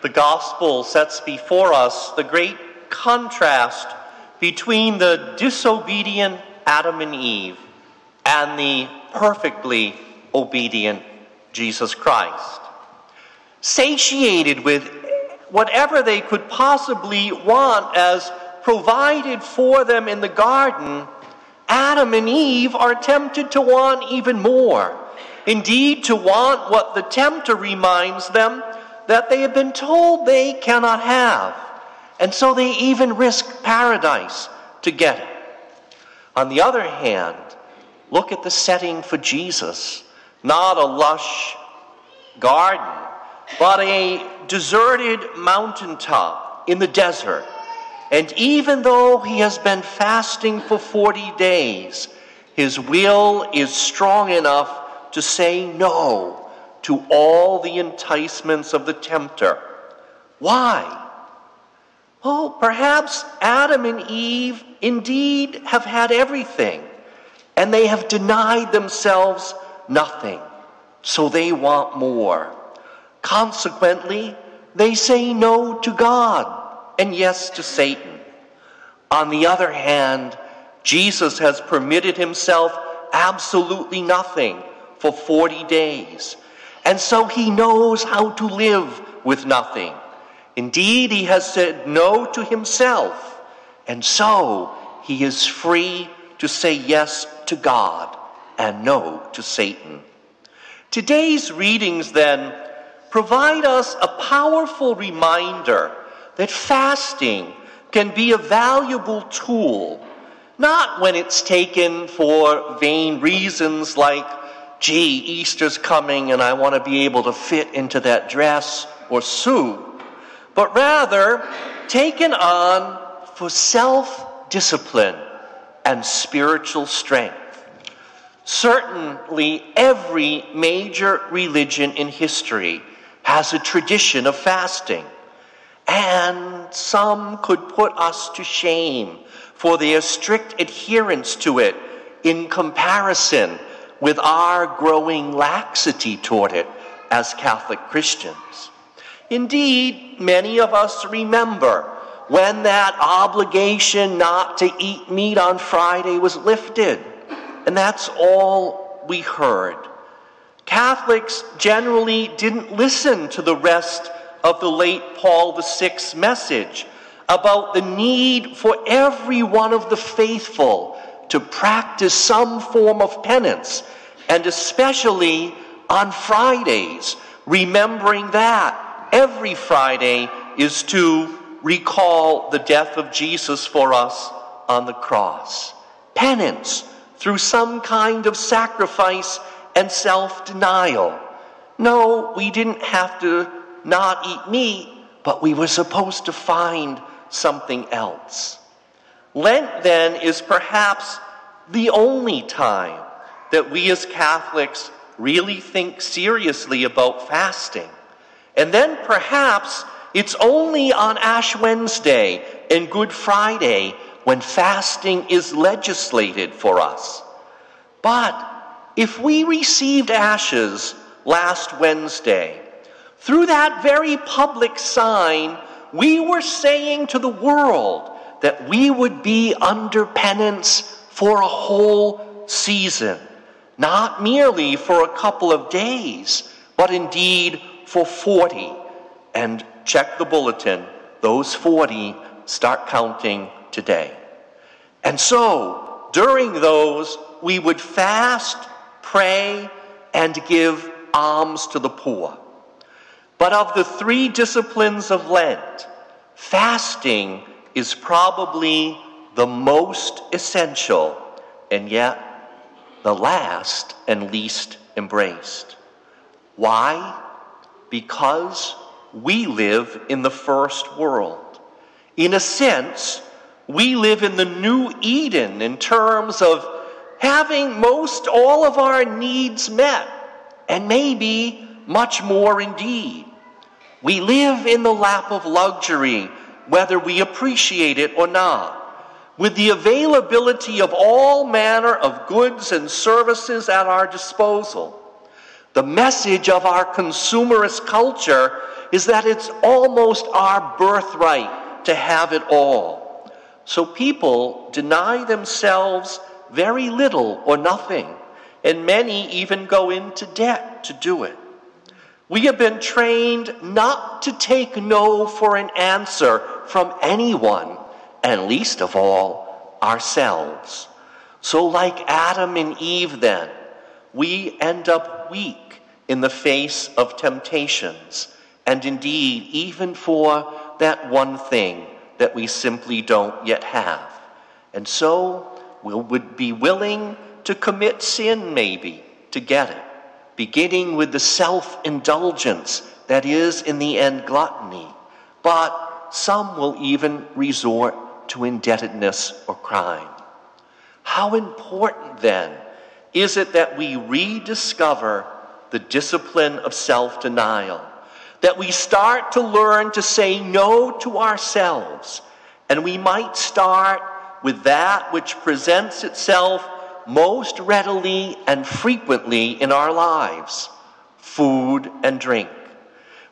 The gospel sets before us the great contrast between the disobedient Adam and Eve and the perfectly obedient Jesus Christ. Satiated with whatever they could possibly want as provided for them in the garden, Adam and Eve are tempted to want even more. Indeed, to want what the tempter reminds them that they have been told they cannot have. And so they even risk paradise to get it. On the other hand, look at the setting for Jesus. Not a lush garden, but a deserted mountaintop in the desert. And even though he has been fasting for 40 days, his will is strong enough to say no to all the enticements of the tempter. Why? Oh, perhaps Adam and Eve indeed have had everything, and they have denied themselves nothing, so they want more. Consequently, they say no to God and yes to Satan. On the other hand, Jesus has permitted himself absolutely nothing for 40 days, and so he knows how to live with nothing. Indeed, he has said no to himself, and so he is free to say yes to God and no to Satan. Today's readings, then, provide us a powerful reminder that fasting can be a valuable tool, not when it's taken for vain reasons like, gee, Easter's coming and I want to be able to fit into that dress or suit but rather taken on for self discipline and spiritual strength. Certainly, every major religion in history has a tradition of fasting, and some could put us to shame for their strict adherence to it in comparison with our growing laxity toward it as Catholic Christians. Indeed, many of us remember when that obligation not to eat meat on Friday was lifted. And that's all we heard. Catholics generally didn't listen to the rest of the late Paul VI's message about the need for every one of the faithful to practice some form of penance, and especially on Fridays, remembering that every Friday is to recall the death of Jesus for us on the cross. Penance through some kind of sacrifice and self denial. No, we didn't have to not eat meat, but we were supposed to find something else. Lent, then, is perhaps the only time that we as Catholics really think seriously about fasting. And then perhaps it's only on Ash Wednesday and Good Friday when fasting is legislated for us. But if we received ashes last Wednesday, through that very public sign, we were saying to the world that we would be under penance for a whole season, not merely for a couple of days, but indeed for 40. And check the bulletin, those 40 start counting today. And so, during those, we would fast, pray, and give alms to the poor. But of the three disciplines of Lent, fasting is probably the most essential, and yet the last and least embraced. Why? because we live in the first world. In a sense, we live in the new Eden in terms of having most all of our needs met, and maybe much more indeed. We live in the lap of luxury, whether we appreciate it or not, with the availability of all manner of goods and services at our disposal. The message of our consumerist culture is that it's almost our birthright to have it all. So people deny themselves very little or nothing, and many even go into debt to do it. We have been trained not to take no for an answer from anyone, and least of all, ourselves. So, like Adam and Eve, then, we end up weak in the face of temptations, and indeed, even for that one thing that we simply don't yet have. And so, we would be willing to commit sin, maybe, to get it beginning with the self indulgence that is, in the end, gluttony. But some will even resort to indebtedness or crime. How important, then, is it that we rediscover the discipline of self denial? That we start to learn to say no to ourselves, and we might start with that which presents itself most readily and frequently in our lives food and drink.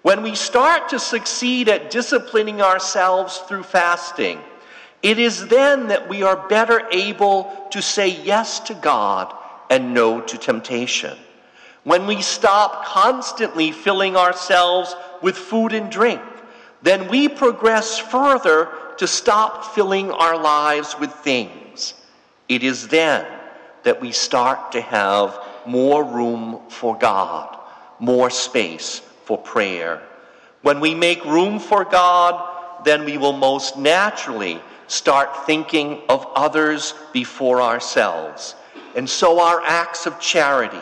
When we start to succeed at disciplining ourselves through fasting, it is then that we are better able to say yes to God and no to temptation. When we stop constantly filling ourselves with food and drink, then we progress further to stop filling our lives with things. It is then that we start to have more room for God, more space for prayer. When we make room for God, then we will most naturally start thinking of others before ourselves. And so our acts of charity,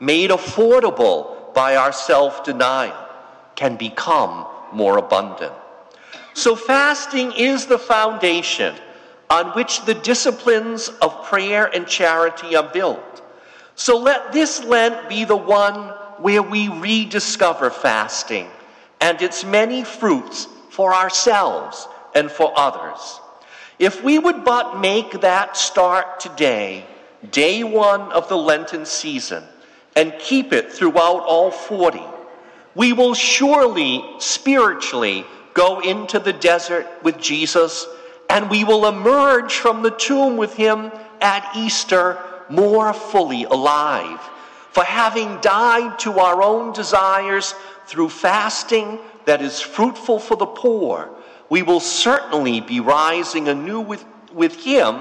made affordable by our self denial, can become more abundant. So, fasting is the foundation on which the disciplines of prayer and charity are built. So let this Lent be the one where we rediscover fasting and its many fruits for ourselves and for others. If we would but make that start today, day one of the Lenten season, and keep it throughout all 40, we will surely spiritually go into the desert with Jesus and we will emerge from the tomb with him at Easter more fully alive. For having died to our own desires through fasting that is fruitful for the poor, we will certainly be rising anew with, with him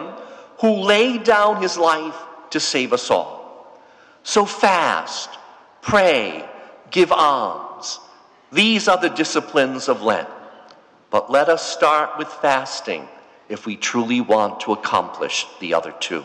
who laid down his life to save us all. So fast, pray, give alms. These are the disciplines of Lent. But let us start with fasting if we truly want to accomplish the other two.